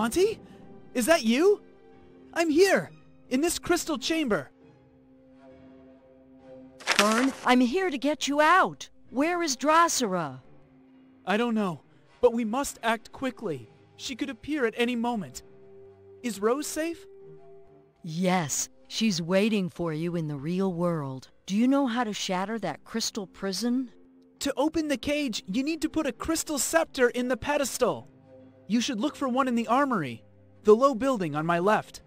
Auntie? Is that you? I'm here, in this crystal chamber. Fern, I'm here to get you out. Where is Drosera? I don't know, but we must act quickly. She could appear at any moment. Is Rose safe? Yes, she's waiting for you in the real world. Do you know how to shatter that crystal prison? To open the cage, you need to put a crystal scepter in the pedestal. You should look for one in the armory, the low building on my left.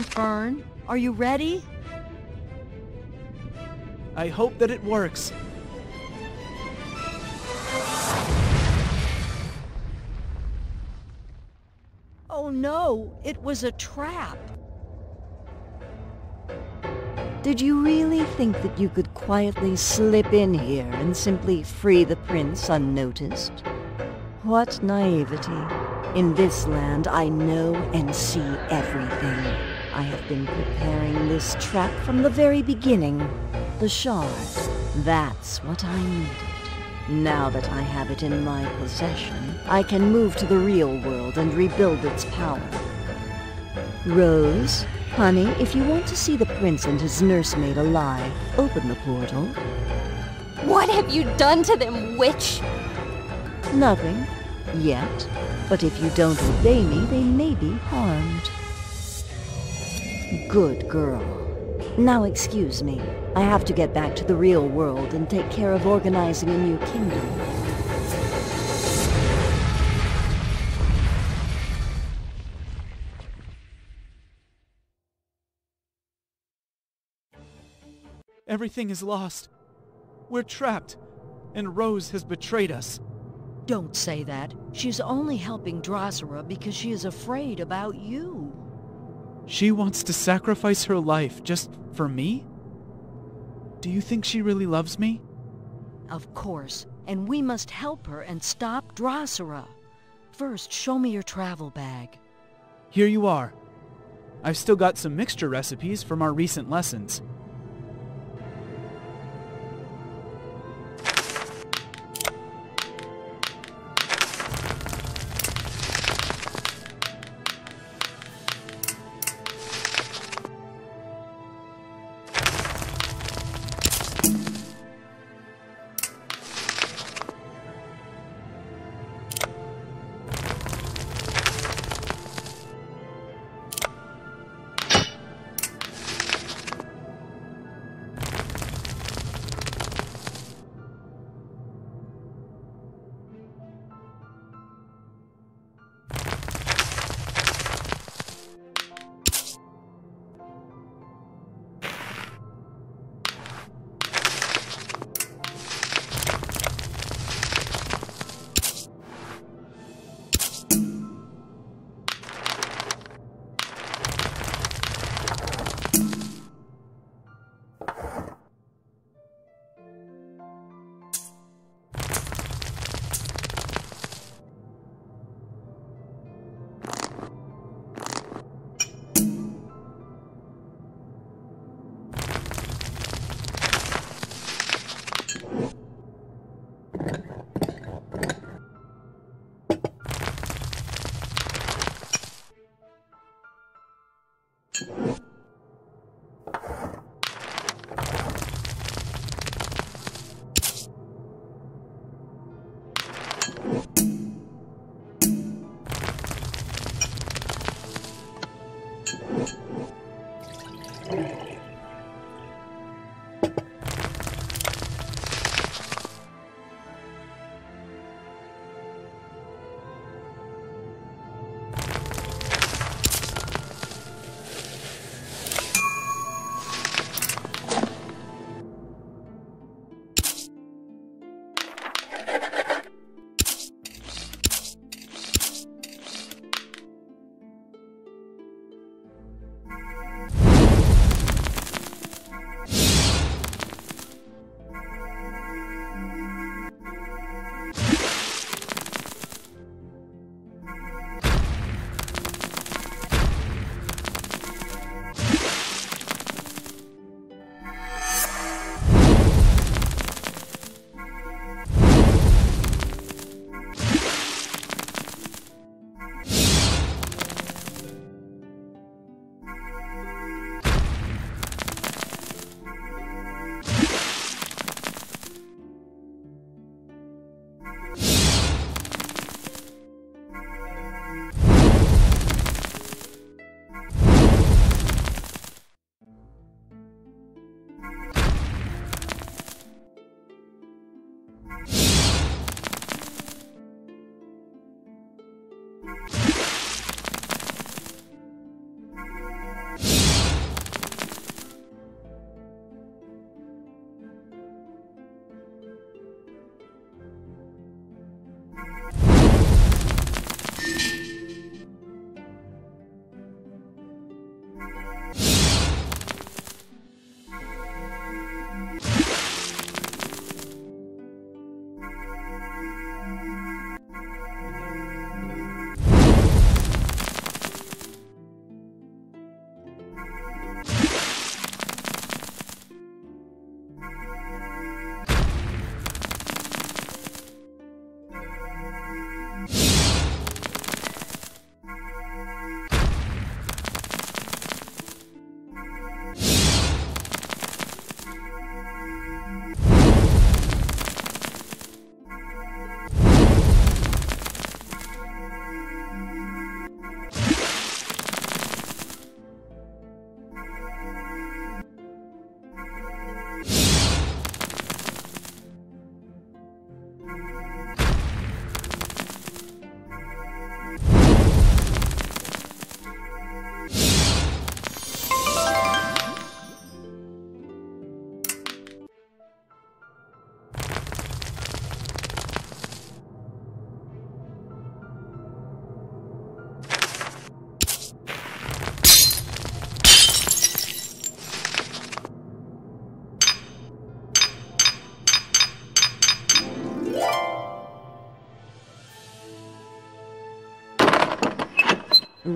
On, Fern. Are you ready? I hope that it works. Oh no, it was a trap. Did you really think that you could quietly slip in here and simply free the prince unnoticed? What naivety. In this land, I know and see everything. I have been preparing this trap from the very beginning. The shard. That's what I needed. Now that I have it in my possession, I can move to the real world and rebuild its power. Rose, honey, if you want to see the prince and his nursemaid alive, open the portal. What have you done to them, witch? Nothing. Yet. But if you don't obey me, they may be harmed. Good girl. Now excuse me. I have to get back to the real world and take care of organizing a new kingdom. Everything is lost. We're trapped, and Rose has betrayed us. Don't say that. She's only helping Drosera because she is afraid about you. She wants to sacrifice her life just for me? Do you think she really loves me? Of course, and we must help her and stop Drosera. First, show me your travel bag. Here you are. I've still got some mixture recipes from our recent lessons.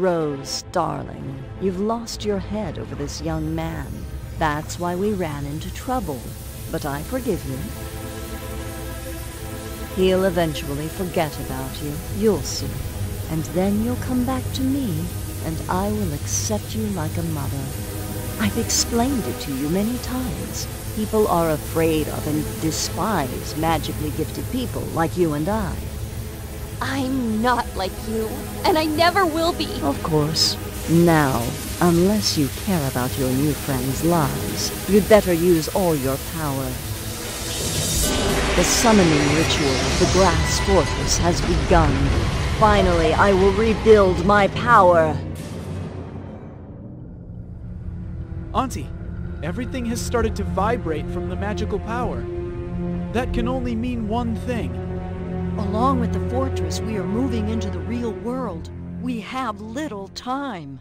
Rose, darling, you've lost your head over this young man. That's why we ran into trouble. But I forgive you. He'll eventually forget about you. You'll see. And then you'll come back to me, and I will accept you like a mother. I've explained it to you many times. People are afraid of and despise magically gifted people like you and I. I'm not like you, and I never will be. Of course. Now, unless you care about your new friend's lives, you'd better use all your power. The summoning ritual of the Grass Fortress has begun. Finally, I will rebuild my power. Auntie, everything has started to vibrate from the magical power. That can only mean one thing. Along with the fortress, we are moving into the real world. We have little time.